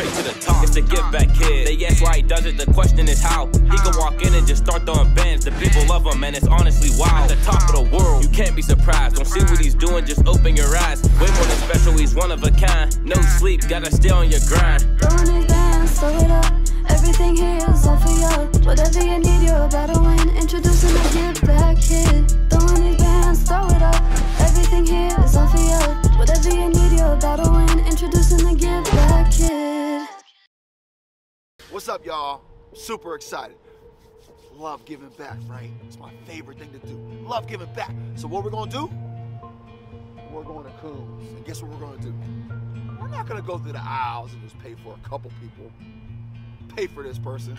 straight to the top. It's a give back kid. They ask why he does it, the question is how. He can walk in and just start throwing bands. The people love him, and it's honestly wild. At the top of the world, you can't be surprised. Don't see what he's doing, just open your eyes. Way more than special, he's one of a kind. No sleep, gotta stay on your grind. What's up, y'all? Super excited. Love giving back, right? It's my favorite thing to do. Love giving back. So what we're gonna do? We're going to Coons. And guess what we're gonna do? We're not gonna go through the aisles and just pay for a couple people. Pay for this person.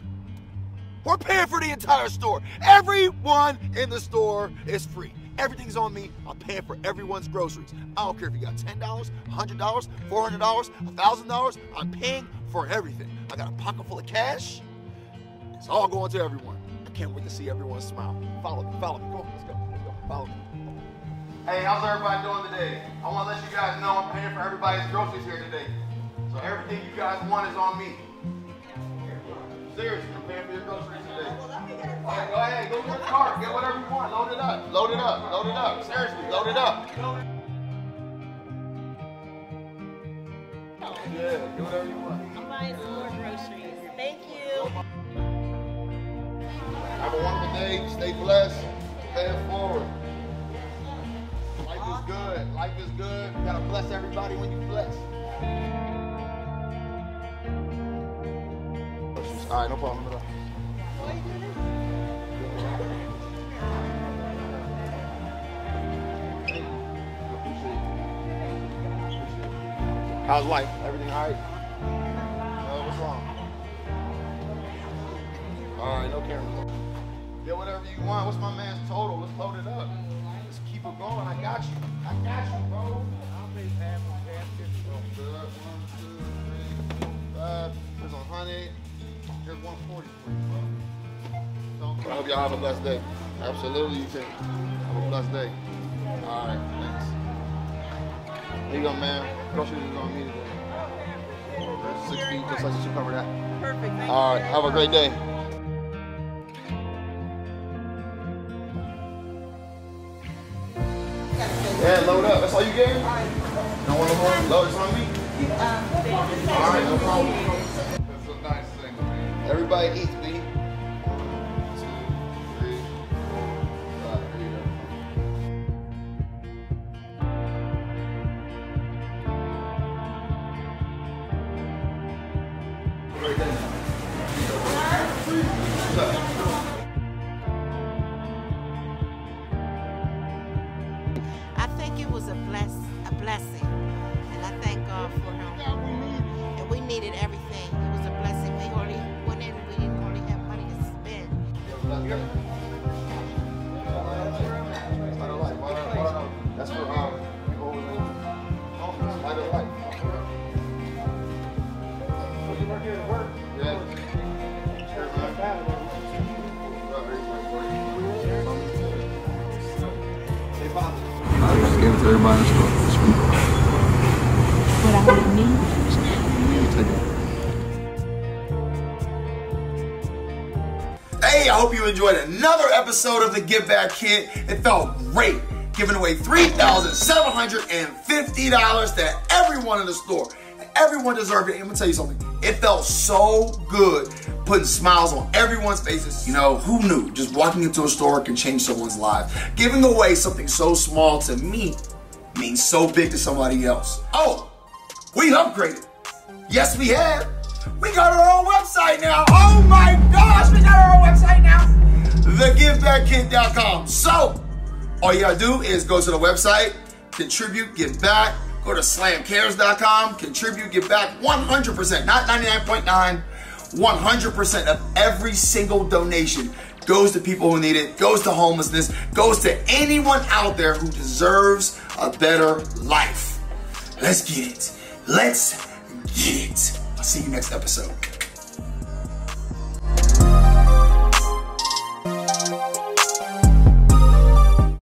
We're paying for the entire store. Everyone in the store is free. Everything's on me. I'm paying for everyone's groceries. I don't care if you got $10, $100, $400, $1,000. I'm paying for everything. I got a pocket full of cash. It's all going to everyone. I can't wait to see everyone smile. Follow me, follow me. Go on, let's go, let's go. Follow me. Hey, how's everybody doing today? I want to let you guys know I'm paying for everybody's groceries here today. So everything you guys want is on me. Seriously, I'm paying for your groceries today. Oh, All right, go ahead, go get the cart, get whatever you want, load it up, load it up, load it up. Seriously, load it up. Yeah, whatever you want. I'm buying some more groceries. Thank you. Have a wonderful day. Stay blessed. Pay it forward. Life is good. Life is good. You gotta bless everybody when you bless. All right, no problem. How's life? Everything all right? Uh, what's wrong? All right, no camera. Get whatever you want. What's my man's total? Let's load it up. Let's keep it going. I got you. I got you, bro. Good. One, two, three, four, five. There's a hundred. There's 140 for you. So, I hope y'all have a blessed day. Absolutely, you can. Have a blessed day. All right, thanks. There you go, man. Groceries is on me today. Six feet, just like you should cover that. Perfect. All right, have a great day. Yeah, load up. That's all you getting? Don't want no more? Load, it's on me? I think it was a bless a blessing, and I thank God for him. And we needed everything. It was a blessing. We only went in. We didn't only have money to spend. That's I gave it to everybody in the store. What I would need. Yeah, take it. Hey, I hope you enjoyed another episode of the Give Back Kid. It felt great giving away $3,750 to everyone in the store. Everyone deserved it. I'm gonna tell you something. It felt so good putting smiles on everyone's faces. You know, who knew? Just walking into a store can change someone's life. Giving away something so small to me means so big to somebody else. Oh, we upgraded. Yes, we have. We got our own website now. Oh my gosh, we got our own website now. TheGiveBackKid.com. So, all you gotta do is go to the website, contribute, give back. Go to slamcares.com, contribute, give back 100%, not 99.9, 100% of every single donation goes to people who need it, goes to homelessness, goes to anyone out there who deserves a better life. Let's get it. Let's get it. I'll see you next episode.